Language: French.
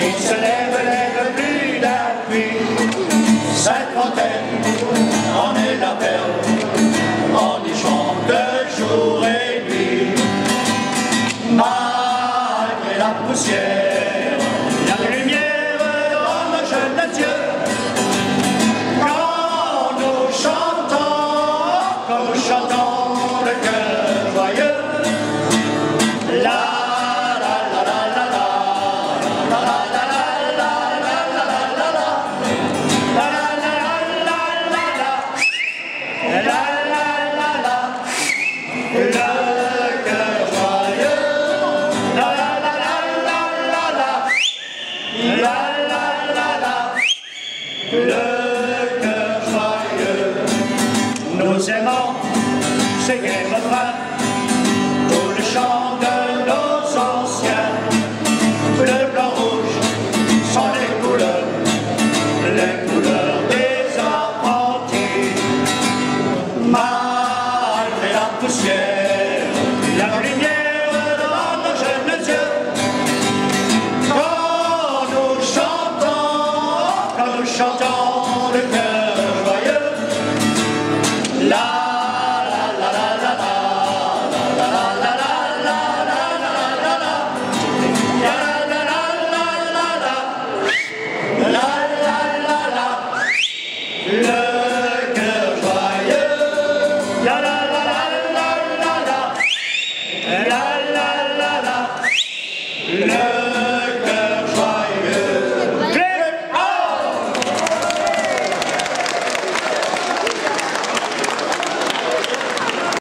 il se lève, lève plus la pluie. Cinquantaine, on est la perle, En y chante jour et nuit. Malgré la poussière, Lucie est c'est qu'elle.